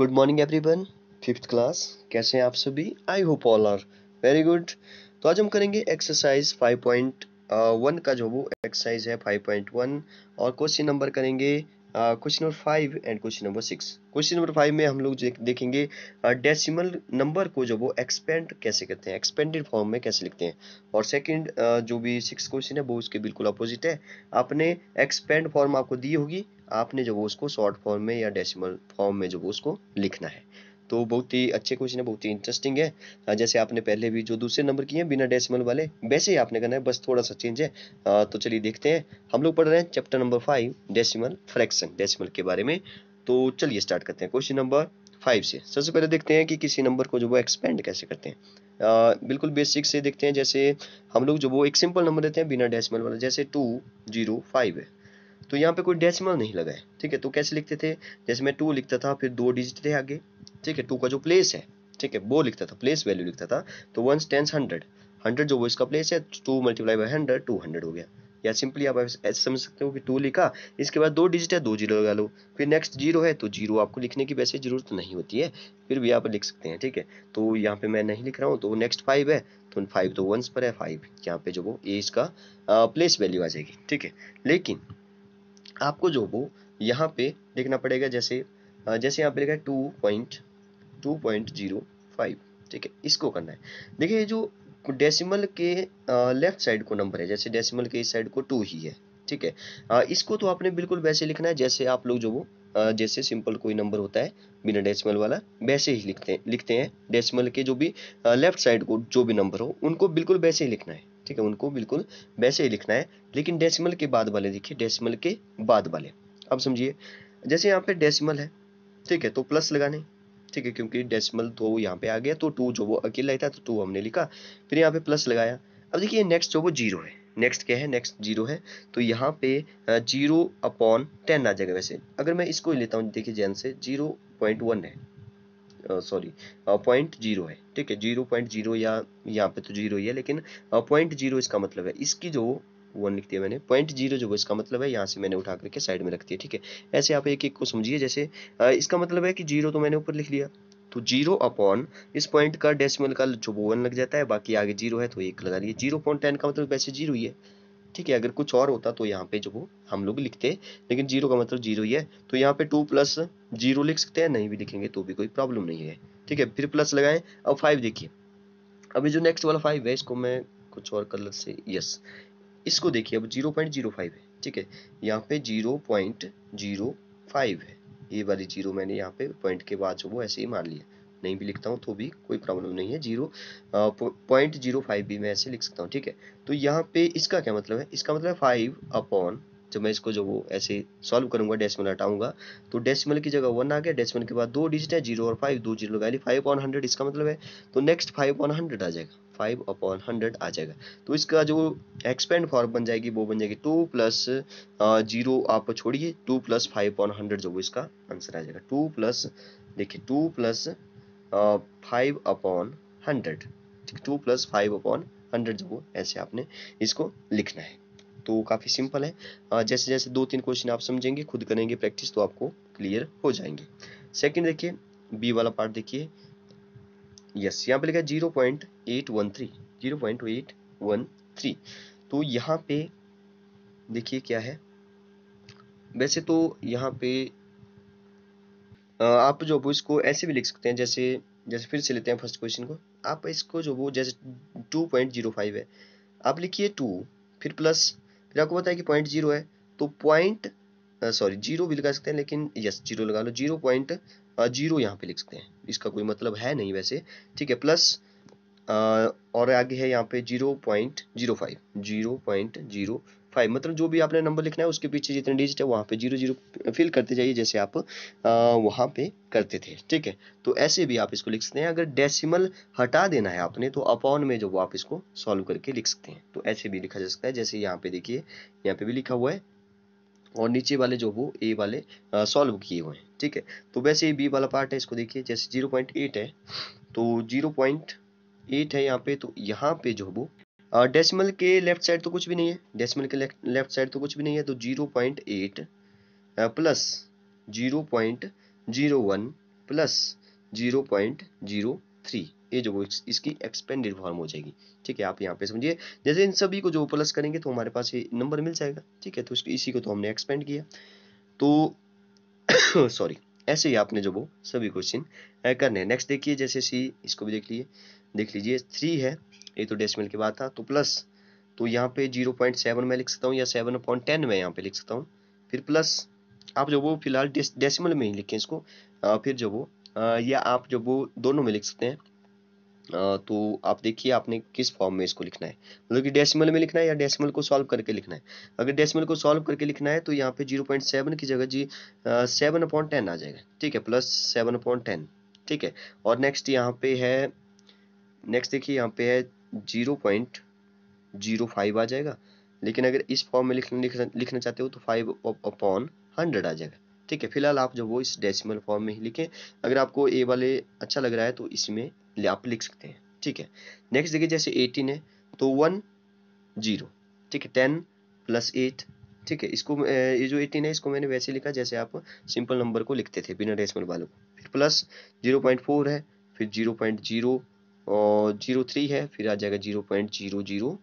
Good morning everyone fifth class कैसे हैं आप सभी? I hope all are very good तो आज हम करेंगे एक्सरसाइज 5.1 का जो वो एक्सरसाइज है 5.1 और क्वेश्चन नंबर करेंगे question number five and question number six question number five में हम लोग देखेंगे डेसिमल नंबर को जो वो एक्सपेंड कैसे करते हैं एक्सपेंडेड फॉर्म में कैसे लिखते हैं। और सेकंड जो भी सिक्स क्वेश्चन है, वो उसके बिल्कुल अपोजिट है। आपने एक्सपेंड फॉर्म आपको दी होगी, आपने जो वो उसको शॉर्ट फॉर्म में या डेसिमल फॉर्म में जो वो उसको लिखना है। तो बहुत ही अच्छे क्वेश्चन है बहुत ही इंटरेस्टिंग है। जैसे आपने पहले भी जो दूसरे नंबर किए हैं बिना डेसिमल वाले वैसे ही आपने करना है बस थोड़ा सा चेंज है। तो चलिए देखते हैं। हम लोग पढ़ रहे हैं chapter number five decimal fraction decimal के बारे में। तो चलिए स्टार्ट करते हैं। क्वेश्चन नंबर फाइव से। सबसे पहले देखते हैं कि किसी नंबर को जो वो एक्सपेंड कैसे करते हैं। आ, बिल्कुल बेसिक से देखते हैं जैसे हम लोग जो वो एक सिंपल नंबर देते हैं बिना डेसिमल वाला जैसे टू ज़ीरो फाइव है। तो यहाँ पे कोई डेसिमल नहीं लगा है, ठीक है? तो कैसे लिखते थे? जैसे मैं टू लिखता था, फिर दो डिजिट थे आगे, ठीक है? टू का जो प्लेस है, ठीक है? वो लिखता था प्लेस वैल्यू लिखता था तो वन टेंस हंड्रेड हंड्रेड जो वो इसका प्लेस है two multiply by hundred two hundred हो गया। या सिंपली आप ऐसे समझ सकते हो कि टू लिखा, इसके बाद दो डिजिट है, दो ज़ीरो लगा लो। फिर नेक्स्ट ज़ीरो है तो ज़ीरो आपको लिखने की वैसे ज़रूरत नहीं होती है, फिर भी आप लिख सकते हैं, ठीक है? तो यहाँ पे मैं नहीं लिख रहा हूँ तो नेक्स्ट फाइव है तो फाइव तो वंस पर है फाइव यहाँ पे जो वो ए इसका प्लेस वैल्यू आ जाएगी, ठीक है? लेकिन आपको जो वो यहाँ पे देखना पड़ेगा जैसे जैसे यहाँ पे लिखा है two point two point zero five ठीक है? इसको करना है। देखिए जो डेसिमल के लेफ़्ट साइड को नंबर है, जैसे डेसिमल के इस साइड को टू ही है, ठीक है? इसको तो आपने बिल्कुल वैसे लिखना है जैसे आप लोग जो वो जैसे सिंपल कोई नंबर होता है, बिना डेसिमल वाला, वैसे ही लिखते हैं लिखते हैं। डेसिमल के जो भी लेफ़्ट साइड को जो भी नंबर हो, उनको बिल्कुल वैसे ही लिखना है। ठीक है, उनको बिल्कुल वैसे ही लिखना है। लेकिन डेसिमल के बाद वाले, देखिए डेसिमल के बाद वाले। अब समझिए, जैसे यहाँ पे डेसिमल है, ठीक है तो प्लस लगाने, ठीक है, क्योंकि डेसिमल तो यहाँ पे आ गया तो टू जो वो अकेला था तो टू हमने लिखा, फिर यहाँ पे प्लस लगाया। अब देखिए नेक्स्ट जो वो ज़ीरो है नेक्स्ट क्या है नेक्स्ट ज़ीरो है तो यहाँ पे ज़ीरो अपॉन टेन आ जाएगा वैसे। अगर मैं इसको लेता हूँ, देखिए जैन से ज़ीरो पॉइंट वन है। सॉरी पॉइंट ज़ीरो है, ठीक है? ज़ीरो पॉइंट ज़ीरो या यहाँ पे तो ज़ीरो ही है, लेकिन पॉइंट ज़ीरो इसका मतलब है, इसकी जो वन लिख दिया मैंने पॉइंट ज़ीरो जो इसका मतलब है, यहाँ से मैंने उठा करके साइड में रख दिया, ठीक है? ऐसे आप एक एक को समझिए, जैसे इसका मतलब है कि ज़ीरो तो मैंने ऊपर लिख लिया तो ज़ीरो अपॉन इस पॉइंट का डेसिमल का जो वन लग जाता है, बाकी आगे ज़ीरो है तो एक लगा दिए ज़ीरो पॉइंट टेन का मतलब वैसे ज़ीरो ही है। ठीक है, अगर कुछ और होता तो यहाँ पे जो हम लोग लिखते, लेकिन ज़ीरो का मतलब ज़ीरो ही है तो यहाँ पे टू प्लस ज़ीरो लिख सकते हैं, नहीं भी लिखेंगे तो भी कोई प्रॉब्लम नहीं है, ठीक है? फिर प्लस लगाएँ, अब फाइव देखिए। अभी जो नेक्स्ट वाला फाइव है, इसको मैं कुछ और कलर से यस इसको देखिए, अब ज़ीरो पॉइंट ज़ीरो फाइव है, ठीक है? यहाँ पे ज़ीरो पॉइंट ज़ीरो फाइव है, ये वाली ज़ीरो मैंने यहाँ पे पॉइंट के बाद जो वो ऐसे ही मान लिया। नहीं भी लिखता हूँ तो भी कोई प्रॉब्लम नहीं है। ज़ीरो पॉइंट ज़ीरो फाइव भी मैं ऐसे लिख सकता हूँ, ठीक है? तो यहाँ पे इसका क्या मतलब है? इसका मतलब फाइव अपॉन जब मैं इसको जो वो ऐसे सॉल्व करूँगा डेसिमल हटाऊँगा तो डेसिमल की जगह वन आ गया। डेसिमल के बाद दो डिजिट है ज़ीरो और फाइव दो ज़ीरो लगा ली। फाइव अपॉन हंड्रेड इसका मतलब है तो नेक्स्ट फाइव अपॉन हंड्रेड आ जाएगा। फाइव अपॉन हंड्रेड आ जाएगा। तो इसका जो एक्सपेंड फॉर्म बन जाएगी, वो बन जाएगी टू प्लस ज़ीरो आप छोड़िए two plus five upon hundred जो इसका आंसर आ जाएगा। टू प्लस देखिए two plus five upon hundred two plus five upon hundred जो ऐसे आपने इसको लिखना है। तो काफ़ी सिंपल है। जैसे जैसे दो तीन क्वेश्चन आप समझेंगे, खुद करेंगे प्रैक्टिस तो आपको क्लियर हो जाएँगे। सेकंड देखिए बी वाला पार्ट देखिए। यस यहाँ पे लिखा zero point eight one three zero point eight one three तो यहाँ पे देखिए क्या है। वैसे तो यहाँ पे आप जो वो इसको ऐसे भी लिख सकते हैं जैसे जैसे फिर से लेते हैं फ़र्स्ट क्वेश्चन को। आप इसको जो वो जैसे टू पॉइंट ज़ीरो फाइव है, आप लिखिए टू फिर प्लस फिर आपको पता है कि पॉइंट ज़ीरो है तो पॉइंट सॉरी ज़ीरो भी लगा सकते हैं, लेकिन यस ज़ीरो लगा लो। ज़ीरो पॉइंट ज़ीरो यहाँ पे लिख सकते हैं। इसका कोई मतलब है नहीं वैसे। ठीक है प्लस और आगे है यहाँ पे zero point zero five zero point zero five मतलब जो भी आपने नंबर लिखना है, उसके पीछे जितने डिजिट है, वहाँ पे ज़ीरो ज़ीरो फिल करते जाइए, जैसे आप वहाँ पे करते थे, ठीक है? तो ऐसे भी आप इसको लिख सकते हैं। अगर डेसिमल हटा देना है आपने तो अपॉन में जो आप इसको सॉल्व करके लिख सकते हैं तो ऐसे भी लिखा जा सकता है। जैसे यहाँ पे देखिए, यहाँ पे भी लिखा हुआ है, और नीचे वाले जो वो ए वाले सॉल्व किए हुए हैं, ठीक है? तो वैसे ही बी वाला पार्ट है, इसको देखिए, जैसे ज़ीरो पॉइंट एट है तो ज़ीरो पॉइंट एट है यहाँ पे तो यहाँ पे जो वो डेसिमल के लेफ़्ट साइड तो कुछ भी नहीं है. डेसिमल के लेफ़्ट साइड तो कुछ भी नहीं है. तो zero point eight plus zero point zero one plus zero point zero three ये जो इसकी एक्सपेंडेड फॉर्म हो जाएगी. ठीक है, आप यहाँ पे समझिए. जैसे इन सभी को जो प्लस करेंगे तो हमारे पास ये नंबर मिल जाएगा. ठीक है तो इसी को तो हमने एक्सपेंड किया. तो सॉरी ऐसे ही आपने जो वो सभी क्वेश्चन करने हैं. नेक्स्ट देखिए, जैसे सी, इसको भी देख लीजिए. देख लीजिए थ्री है. ये तो डेसिमल के बाद था तो प्लस तो यहाँ पे ज़ीरो पॉइंट सेवन में लिख सकता हूँ या सेवन पॉइंट टेन में यहाँ पे लिख सकता हूँ। फिर प्लस आप जो वो फ़िलहाल डेसिमल में ही लिखें इसको आ, फिर जो वो आ, या आप जो वो दोनों में लिख सकते हैं। आ, तो आप देखिए आपने किस फॉर्म में इसको लिखना है। मतलब कि डेसिमल में लिखना है या डेसिमल को सॉल्व करके लिखना है। अगर डेसिमल को सॉल्व करके लिखना है तो यहाँ पे ज़ीरो पॉइंट सेवन की जगह जी सेवन अपॉइंट टेन आ जाएगा। ठीक है प्लस सेवन अपॉइंट टेन ठीक है और नेक्स्ट यहाँ पे है नेक्स्ट देखिए यहाँ पे है ज़ीरो पॉइंट ज़ीरो फाइव आ जाएगा। लेकिन अगर इस फॉर्म में लिखना लिखना, चाहते हो तो फाइव अपॉन हंड्रेड आ जाएगा। ठीक है फ़िलहाल आप जो वो इस डेसिमल फॉर्म में ही लिखें। अगर आपको ए वाले अच्छा लग रहा है तो इसमें आप लिख सकते हैं। ठीक है नेक्स्ट देखिए जैसे एटीन है तो वन ज़ीरो ठीक है टेन प्लस एट ठीक है इसको ये जो एटीन है इसको मैंने वैसे लिखा जैसे आप सिंपल नंबर को लिखते थे बिना डेसिमल वालों को। फिर प्लस ज़ीरो पॉइंट फोर है फिर ज़ीरो पॉइंट ज़ीरो और ज़ीरो थ्री है, फिर आ जाएगा zero point zero zero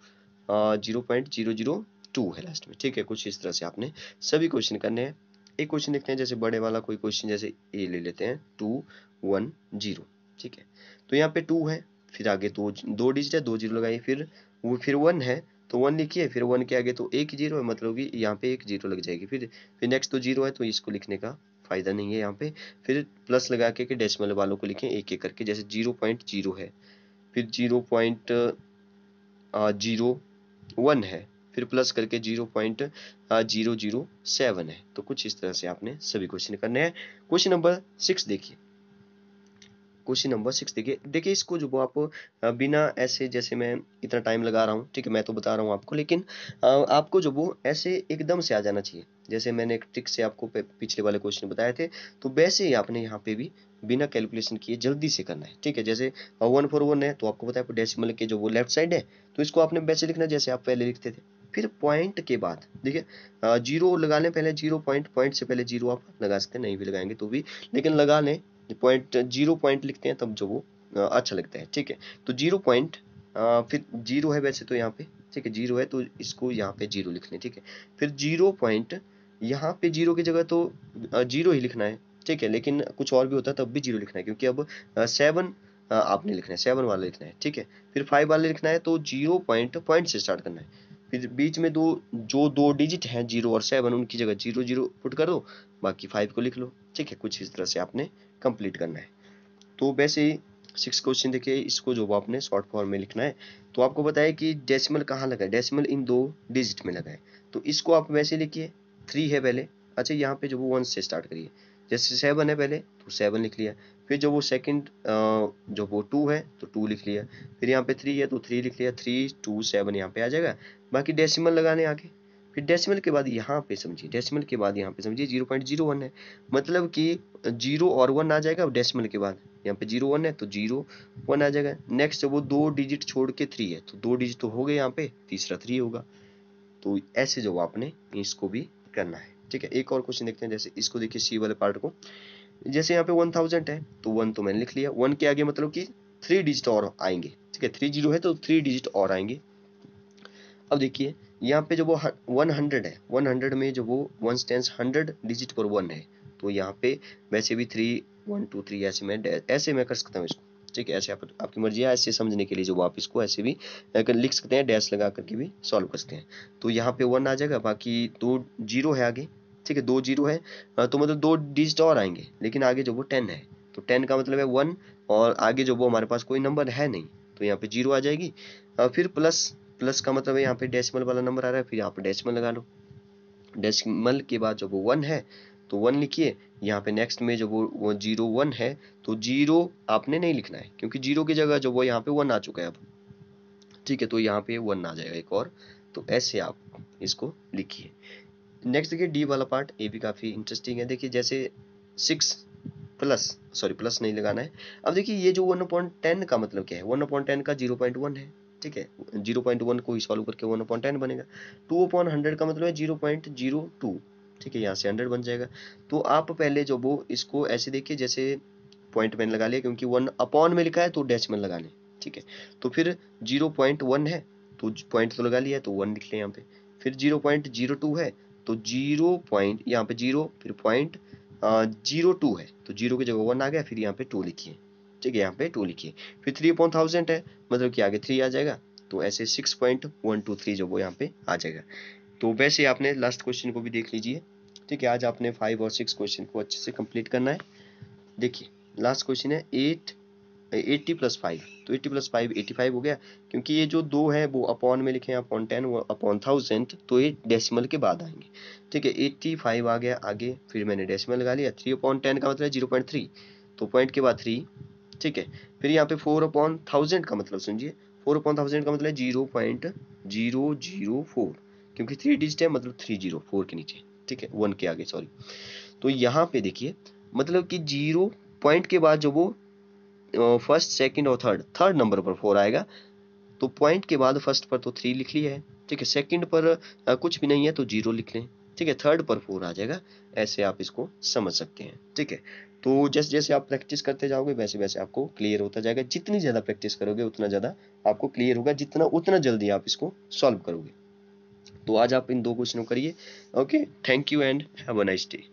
zero point zero zero two है लास्ट में। ठीक है, कुछ इस तरह से आपने सभी क्वेश्चन करने हैं। एक क्वेश्चन लिखते हैं, जैसे बड़े वाला कोई क्वेश्चन जैसे ए ले लेते हैं टू वन ज़ीरो ठीक है तो यहाँ पे टू है, फिर आगे दो दो डिजिट है, दो ज़ीरो लगाइए, फिर वो, फिर वन है तो वन लिखिए, फिर वन के आगे तो एक ज़ीरो है मतलब कि यहाँ पे एक ज़ीरो लग जाएगी। फिर फिर नेक्स्ट तो ज़ीरो है तो इसको लिखने का फ़ायदा नहीं है यहाँ पे। फिर प्लस लगा के डेसिमल वालों को लिखें एक एक करके, जैसे ज़ीरो पॉइंट ज़ीरो है। फिर ज़ीरो पॉइंट ज़ीरो वन है। फिर प्लस करके zero point zero zero seven है। तो कुछ इस तरह से आपने सभी क्वेश्चन करने हैं। क्वेश्चन नंबर सिक्स देखिए। क्वेश्चन नंबर सिक्स, देखिए देखिए इसको जो आप बिना ऐसे जैसे मैं इतना टाइम लगा रहा हूँ, ठीक है, मैं तो बता रहा हूँ आपको, लेकिन आपको जो वो ऐसे एकदम से आ जाना चाहिए, जैसे मैंने एक ट्रिक से आपको पिछले वाले क्वेश्चन बताए थे तो वैसे ही आपने यहाँ पे भी बिना कैलकुलेशन किए जल्दी से करना है, ठीक है, जैसे वन फोर वन है तो आपको पता है डेसिमल के जो वो लेफ़्ट साइड है तो इसको आपने वैसे लिखना जैसे आप पहले लिखते थे, फिर पॉइंट के बाद, देखिए ज़ीरो लगा लें पहले ज़ीरो पॉइंट पॉइंट से पहले ज़ीरो आप लगा सकते हैं, नहीं भी लगाएँगे तो भी, लेकिन लगा लें पॉइंट ज़ीरो पॉइंट लिखते हैं तब जो वो अच्छा लगता है, ठीक है? तो ज़ीरो पॉइंट फिर ज़ीरो है वैसे तो यहाँ पे, ठीक है? ज़ीरो है तो इसको यहाँ पे ज़ीरो लिख लें ठीक है? फिर ज़ीरो पॉइंट यहाँ पे ज़ीरो की जगह तो ज़ीरो ही लिखना है, ठीक है? लेकिन कुछ और भी होता है तब भी ज़ीरो लिखना है, क्योंकि अब सेवन आपने लिखना है सेवन वाला लिखना है, ठीक है? फिर फाइव वाला लिखना है तो ज़ीरो पॉइंट पॉइंट से स्टार्ट करना है। फिर बीच में दो, जो दो डिजिट हैं ज़ीरो और सेवन उनकी जगह ज़ीरो ज़ीरो पुट कर दो, बाकी फाइव को लिख लो। ठीक है, कुछ इस तरह से आपने कंप्लीट करना है। तो वैसे ही सिक्स क्वेश्चन देखिए, इसको जो आपने शॉर्ट फॉर्म में लिखना है तो आपको बताया कि डेसिमल कहाँ लगा है? डेसिमल इन दो डिजिट में लगा है। तो इसको आप वैसे लिखिए थ्री है पहले। अच्छा यहाँ पे जो वो वन से स्टार्ट करिए। जैसे सेवन है पहले तो सेवन लिख लिया। फिर जो वो सेकंड जो वो टू है तो टू लिख लिया। फिर यहाँ पे थ्री है तो थ्री लिख लिया। थ्री टू सेवन यहाँ पे आ जाएगा। बाकी डेसिमल लगाने आगे। फिर डेसिमल के बाद यहाँ पे समझिए डेसिमल के बाद यहाँ पे समझिए ज़ीरो पॉइंट ज़ीरो वन है। मतलब कि ज़ीरो और वन आ जाएगा डेसिमल के बाद। यहाँ पे ज़ीरो वन है तो ज़ीरो वन आ जाएगा। नेक्स्ट जब वो दो डिजिट छोड़ के थ्री है तो दो डिजिट तो हो गए यहाँ पे, तीसरा थ्री होगा। तो ऐसे जो आपने इसको भी करना है। ठीक है, एक और क्वेश्चन देखते हैं, जैसे इसको देखिए सी वाले पार्ट को। जैसे यहाँ पे वन थाउज़ेंड है तो वन तो मैंने लिख लिया। वन के आगे मतलब कि थ्री डिजिट और आएँगे, ठीक है? थ्री ज़ीरो है तो थ्री डिजिट और आएँगे। अब देखिए, यहाँ पे जो वो वन हंड्रेड है वन हंड्रेड में जो वो वन स्टेंस हंड्रेड डिजिट पर वन है तो यहाँ पे वैसे भी थ्री वन टू थ्री ऐसे में ऐसे में कर सकता हूँ इसको। ठीक है, ऐसे आप, आपकी मर्ज़ी है, ऐसे समझने के लिए जो आप इसको ऐसे भी लिख सकते हैं, डैश लगा करके भी सॉल्व कर सकते हैं। तो यहाँ पे वन आ जाएगा, बाकी दो ज़ीरो है आगे, ठीक है, दो ज़ीरो है तो मतलब दो डिजिट और आएँगे, लेकिन आगे जो वो टेन है तो टेन का मतलब है वन और आगे जो वो हमारे पास कोई नंबर है नहीं तो यहाँ पे ज़ीरो आ जाएगी। फिर प्लस प्लस का मतलब है यहाँ पे डेसिमल वाला नंबर आ रहा है, फिर यहाँ पे डेसिमल लगा लो। डेसिमल के बाद जो वो वन है तो वन लिखिए। यहाँ पे नेक्स्ट में जो वो वो ज़ीरो वन है तो ज़ीरो आपने नहीं लिखना है, क्योंकि ज़ीरो की जगह जो वो यहाँ पे वन आ चुका है अब। ठीक है तो यहाँ पे वन आ जाएगा एक और। तो ऐसे आप इसको लिखिए। नेक्स्ट देखिए डी वाला पार्ट ये भी काफ़ी इंटरेस्टिंग है। देखिए, जैसे सिक्स प्लस सॉरी प्लस नहीं लगाना है। अब देखिए, ये जो वन पॉइंट टेन का मतलब क्या है? वन पॉइंट टेन का ज़ीरो पॉइंट वन है। ठीक है? ज़ीरो पॉइंट वन को ही सॉल्व करके वन पॉइंट टेन बनेगा। टू अपॉन हंड्रेड का मतलब है ज़ीरो पॉइंट ज़ीरो टू ठीक है, यहाँ से हंड्रेड बन जाएगा। तो आप पहले जो वो इसको ऐसे देखिए, जैसे पॉइंट मैंने लगा लिया, क्योंकि वन अपॉन में लिखा है तो डेसिमल लगाने ठीक है। तो फिर ज़ीरो पॉइंट वन है तो पॉइंट तो लगा लिया तो वन लिख लें यहाँ पे। फिर ज़ीरो पॉइंट ज़ीरो टू है तो ज़ीरो पॉइंट यहाँ पे ज़ीरो फिर पॉइंट ज़ीरो टू है तो ज़ीरो की जगह वन आ गया, फिर यहाँ पे टू लिखिए, ठीक है, यहाँ पे टू लिखिए। फिर थ्री अपॉन थाउज़ेंड है मतलब कि आगे थ्री आ जाएगा तो ऐसे six point one two three जो वो यहाँ पे आ जाएगा। तो वैसे आपने लास्ट क्वेश्चन को भी देख लीजिए। ठीक है, आज आपने फाइव और सिक्स क्वेश्चन को अच्छे से कंप्लीट करना है। देखिए लास्ट क्वेश्चन है एट एट्टी प्लस फाइव तो eighty plus five eighty five हो गया। क्योंकि ये जो दो है, वो अपॉन में लिखे हैं अपॉन टेन वो अपॉन थाउज़ेंड तो ये डेसिमल के बाद आएँगे। ठीक है एट्टी फाइव आ गया आगे, फिर मैंने डेसिमल लगा लिया। थ्री अपॉन टेन का मतलब ज़ीरो पॉइंट थ्री तो पॉइंट के बाद थ्री ठीक है, फिर यहाँ पे फोर अपॉन थाउज़ेंड का मतलब समझिए। फोर अपॉन थाउज़ेंड का मतलब zero point zero zero four क्योंकि थ्री डिजिट है मतलब थ्री ज़ीरो फोर के नीचे ठीक है? वन के आगे सॉरी तो यहाँ पे देखिए मतलब कि ज़ीरो पॉइंट के बाद जो वो फ़र्स्ट सेकंड और थर्ड थर्ड नंबर पर फोर आएगा तो पॉइंट के बाद फ़र्स्ट पर तो थ्री लिख लिया है ठीक है? सेकंड पर आ, कुछ भी नहीं है तो ज़ीरो लिख लें ठीक है? थर्ड पर फोर आ जाएगा ऐसे आप इसको समझ सकते हैं ठीक है? तो जैसे जैसे आप प्रैक्टिस करते जाओगे वैसे वैसे आपको क्लियर होता जाएगा। जितनी ज़्यादा प्रैक्टिस करोगे उतना ज़्यादा आपको क्लियर होगा। जितना उतना जल्दी आप इसको सॉल्व करोगे। तो आज आप इन दो क्वेश्चनों करिए। Okay thank you and have a nice day